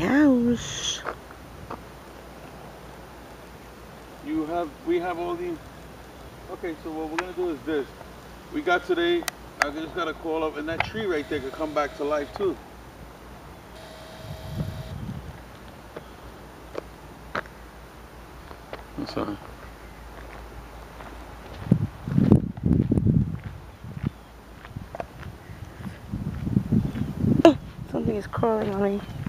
house. You have, we have all these. Okay, so what we're gonna do is this. We got today, I just gotta call up, and that tree right there could come back to life too. What's that? Something is crawling on me.